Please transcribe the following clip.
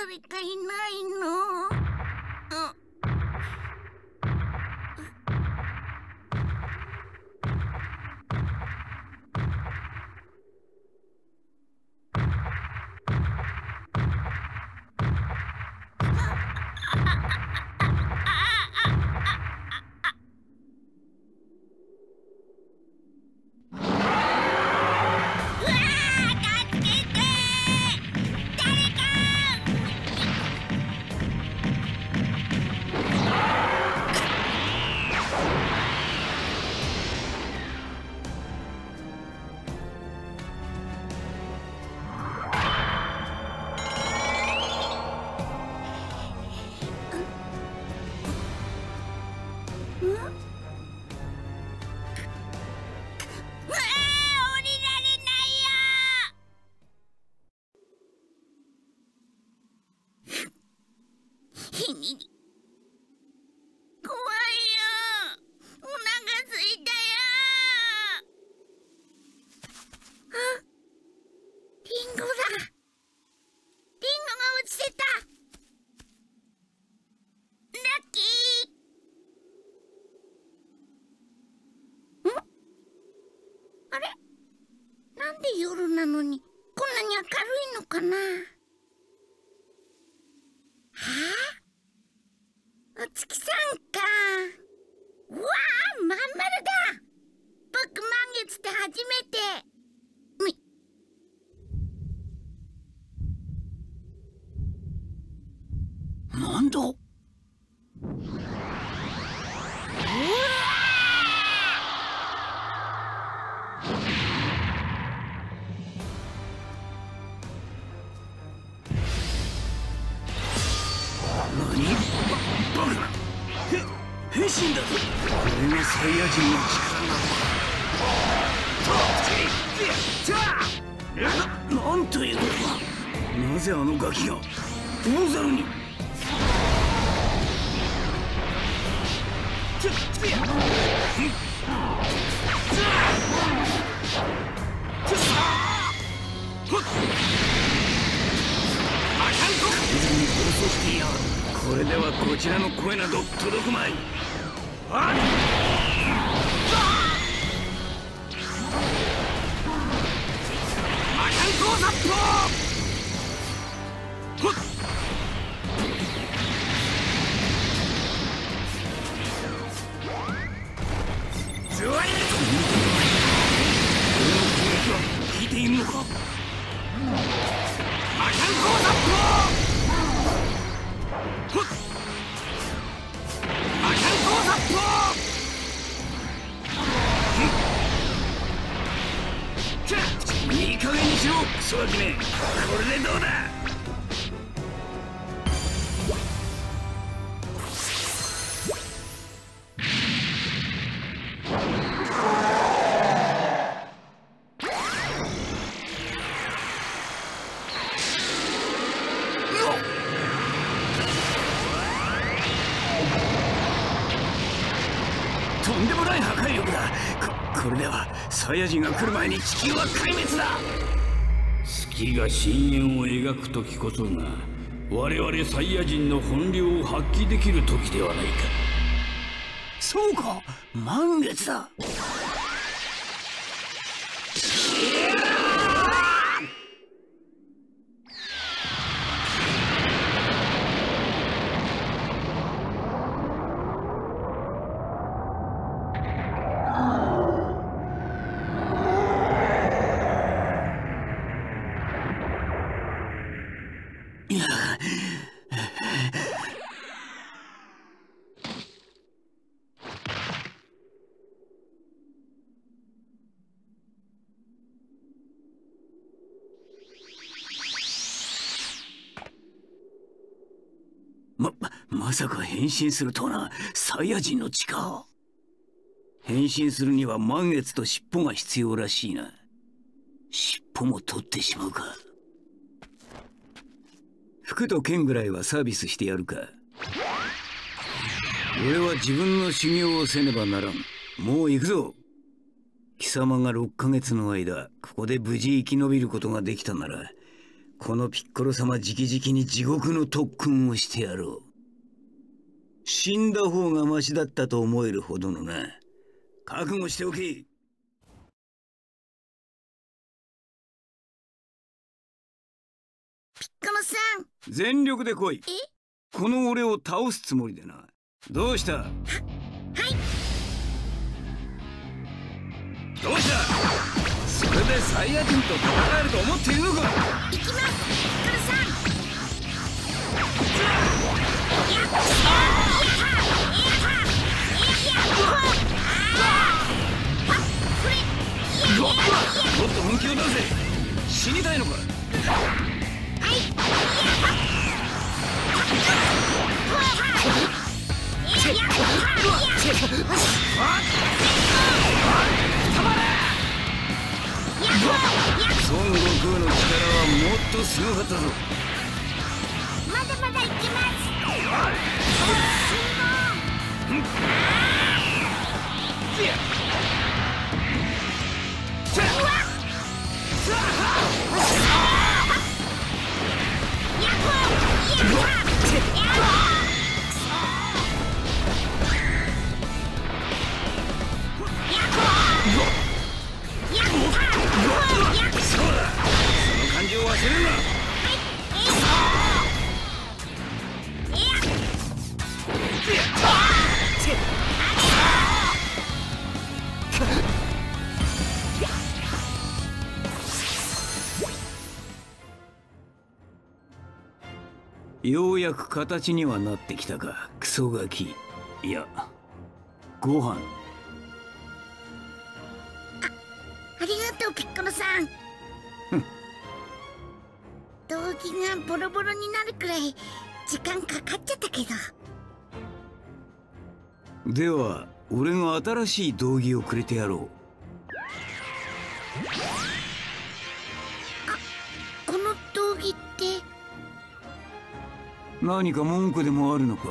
誰かいないの。あ夜なのにこんなに明るいのかなはあお月さんかうわあまん丸だ僕満月って初めてなんだ。なのかなんということだ？なぜあのガキが大猿にこれではこちらの声など届くまいしわくねこれでどうだ？とんでもない破壊力だ。ここれではサイヤ人が来る前に地球は壊滅だ。月が深淵を描く時こそが我々サイヤ人の本領を発揮できる時ではないか。そうか満月だ。まさか変身するとはな。サイヤ人の力変身するには満月と尻尾が必要らしいな。尻尾も取ってしまうか。服と剣ぐらいはサービスしてやるか。俺は自分の修行をせねばならん。もう行くぞ。貴様が6ヶ月の間ここで無事生き延びることができたならこのピッコロ様直々に地獄の特訓をしてやろう。死んだ方がマシだったと思えるほどのな。覚悟しておけ。ピッコロさん。全力で来い。この俺を倒すつもりでな。どうした？はい。どうした？それでサイヤ人と戦えると思っているのか。行きます。ピッコロさんもっと本気を出せ死にたいのか孫悟空の力はもっとすごかったぞまだまだい。きますようやく形にはなってきたかクソガキ。いやご飯。ありがとうピッコロさん。道着がボロボロになるくらい時間かかっちゃったけど。では俺が新しい道着をくれてやろう何か文句でもあるのか？